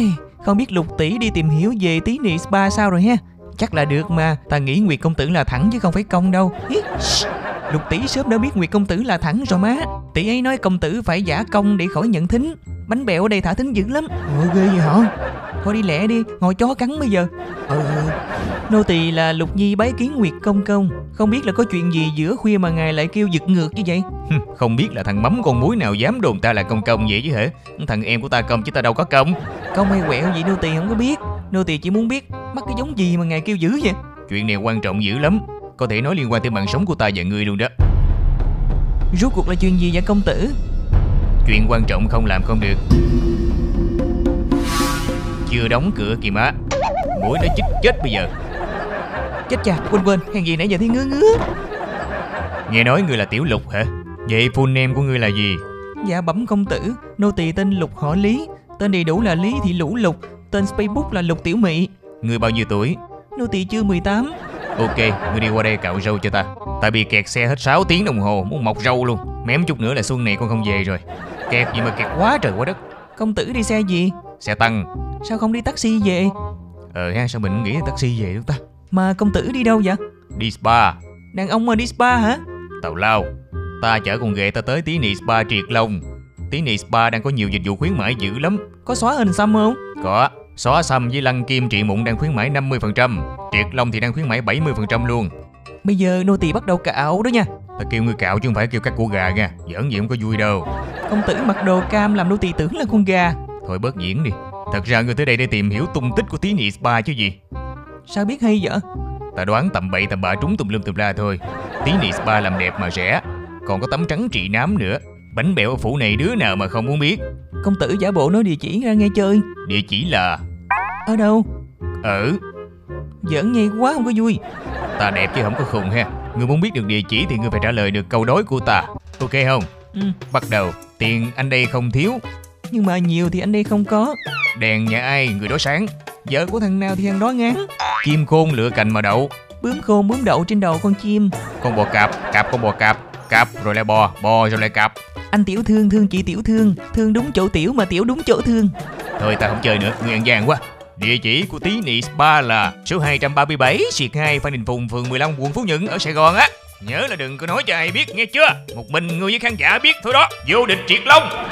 Hey, không biết lục tỷ đi tìm hiểu về tí nị spa sao rồi ha? Chắc là được mà Ta nghĩ Nguyệt công tử là thẳng chứ không phải công đâu. Lục tỷ sớm đã biết Nguyệt công tử là thẳng rồi má. Tỷ ấy nói công tử phải giả công để khỏi nhận thính. Bánh bèo ở đây thả thính dữ lắm. Ủa ghê vậy hả? Thôi đi lẹ đi Ngồi chó cắn bây giờ. Ừ Nô tỳ là Lục Nhi bái kiến Nguyệt công công. Không biết là có chuyện gì giữa khuya mà ngài lại kêu giật ngược như vậy? Không biết là thằng mắm con muối nào dám đồn ta là công công vậy chứ hả? Thằng em của ta công chứ ta đâu có công. Công hay quẹo gì nô tỳ không có biết. Nô tỳ chỉ muốn biết Mắc cái giống gì mà ngài kêu dữ vậy? Chuyện này quan trọng dữ lắm. Có thể nói liên quan tới mạng sống của ta và ngươi luôn đó. Rốt cuộc là chuyện gì vậy công tử? Chuyện quan trọng không làm không được Chưa đóng cửa kìa má. Mũi nó chích chết bây giờ. Chết cha quên quên Hàng gì nãy giờ thấy ngứa ngứa. Nghe nói ngươi là Tiểu Lục hả? Vậy full name của ngươi là gì? Dạ bẩm công tử. Nô tỳ tên Lục họ Lý. Tên đầy đủ là Lý Thị Lũ Lục. Tên Facebook là Lục Tiểu Mị. Ngươi bao nhiêu tuổi? Nô tỳ chưa 18 Ok, ngươi đi qua đây cạo râu cho ta. Tại bị kẹt xe hết 6 tiếng đồng hồ Muốn mọc râu luôn. Mém chút nữa là xuân này con không về rồi. Kẹt gì mà kẹt quá trời quá đất. Công tử đi xe gì? Xe tăng Sao không đi taxi về? Ờ ha sao mình nghĩ là taxi về đúng ta? Mà công tử đi đâu vậy? Đi spa. Đàn ông mà đi spa hả? Tào lao Ta chở con ghệ ta tới tí nị spa triệt long. Tí nị spa đang có nhiều dịch vụ khuyến mãi dữ lắm. Có xóa hình xăm không? Có Xóa xăm với lăn kim trị mụn đang khuyến mãi 50% Triệt long thì đang khuyến mãi 70% luôn. Bây giờ nô tỳ bắt đầu cạo đó nha. Ta kêu ngươi cạo chứ không phải kêu cắt của gà nha. Giỡn vậy không có vui đâu. Công tử mặc đồ cam làm nô tỳ tưởng là con gà. Thôi bớt diễn đi Thật ra ngươi tới đây để tìm hiểu tung tích của tí nị spa chứ gì. Sao biết hay vậy? Ta đoán tầm bậy tầm bạ trúng tùm lum tùm la thôi. Tí nị spa làm đẹp mà rẻ Còn có tấm trắng trị nám nữa. Bánh bèo ở phủ này đứa nào mà không muốn biết? Công tử giả bộ nói địa chỉ ra nghe chơi. Địa chỉ là Ở đâu? Ở. Giỡn nhây quá không có vui. Ta đẹp chứ không có khùng ha. Ngươi muốn biết được địa chỉ thì ngươi phải trả lời được câu đối của ta. Ok không? Ừ. Bắt đầu. Tiền anh đây không thiếu Nhưng mà nhiều thì anh đây không có. Đèn nhà ai người đó sáng. Vợ của thằng nào thì thằng đó ngán Chim khôn lựa cành mà đậu. Bướm khôn bướm đậu trên đầu con chim. Con bò cạp Cạp con bò cạp. Cạp rồi lại bò Bò rồi lại cạp. Anh tiểu thương thương chị tiểu thương. Thương đúng chỗ tiểu mà tiểu đúng chỗ thương. Thôi ta không chơi nữa Ngươi ăn gian quá. Địa chỉ của tí nị spa là số 237 Siệt 2 Phan Đình Phùng phường 15 quận Phú Nhuận ở Sài Gòn á. Nhớ là đừng có nói cho ai biết nghe chưa? Một mình người với khán giả biết thôi đó. Vô địch triệt long